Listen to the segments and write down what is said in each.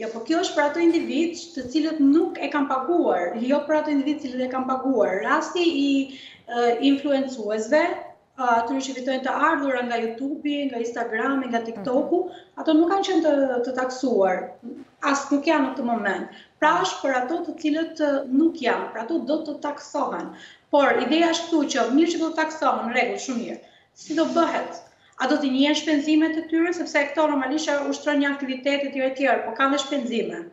Jo, po kjo është për ato individ të cilët nuk e kanë paguar, jo për ato individ të cilët e kanë paguar. Rasti i uh, influencuesve, uh, atyre që fitojnë të ardhura nga YouTubi, nga Instagrami, nga TikToku, mhm. ato nuk kanë qenë të, të taksuar. As nuk janë në këtë moment. Pra është për ato të cilët nuk janë, pra ato do të taksohen. Por ideja është këtu që mirë që do të taksohen, rregull shumë mirë. Si do bëhet? A do t'i njihen shpenzimet e tyre, sepse këto normalisht ushtrojnë një aktivitet e tjera e tjera, po ka dhe shpenzime.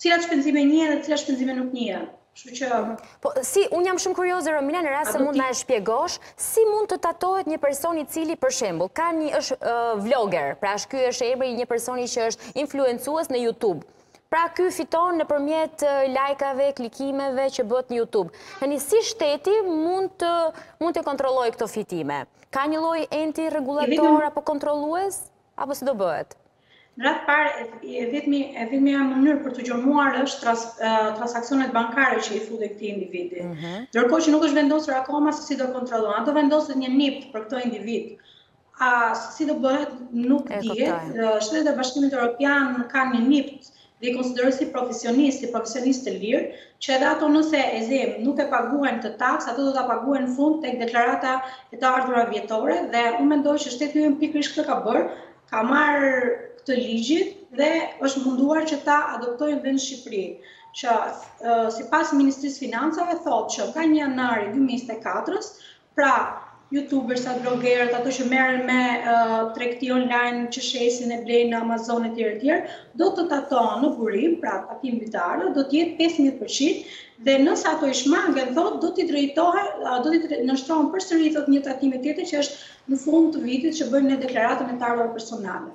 Cilat shpenzime njihen dhe cilat shpenzime nuk njihen. Kështu që Po si un jam shumë kurioze Romina në rast se mund të na e shpjegosh, si mund të tatohet një person i cili për shembull ka një është vlogger, pra është ky është emri i një personi që është influencues në YouTube. Pra ky fiton nëpërmjet lajkeve, klikimeve që bëhet në Youtube. Si shteti mund të, mund të kontrollojë këto fitime. Ka një lloj enti rregullator apo kontrollues? Apo si do bëhet? Në radhë të parë, e vetmja e vetmja mënyrë për t'u gjurmuar është tras, transaksionet bankare që i futen këtij individi. Mm -hmm. Ndërkohë që nuk është vendosur akoma se si do kontrollohen. A do vendoset një nipt për këto individë. Si do bëhet nuk dihet. Shtetet e Bashkimit Europian kanë një nipt dhe i konsiderojnë si profesionistë, si profesionistë të lirë, që edhe ato nëse e zëmë nuk e paguajnë këtë taksë, ato do ta paguajnë në fund tek deklarata e të ardhurave vjetore dhe unë mendoj që shteti ynë pikërisht këtë ka bërë, ka marrë këtë ligj dhe është munduar që ta adoptojë dhe në Shqipëri që sipas Ministrisë së Financave thotë që nga 1 janari i 2024-ës Pra, youtubersat, blogerët, ato që merren me tregti online që shesin e blejnë në Amazon e tjera e tjera, do të tatohen në burim, pra tatimi i tyre do të jetë 15%, dhe nëse ato i shmangen, thotë, do t'i drejtohen, do t'i nënshtrohen përsëri, thotë një tatimi tjetër që është në fund të vitit që bëjnë me deklaratën e të ardhurave personale.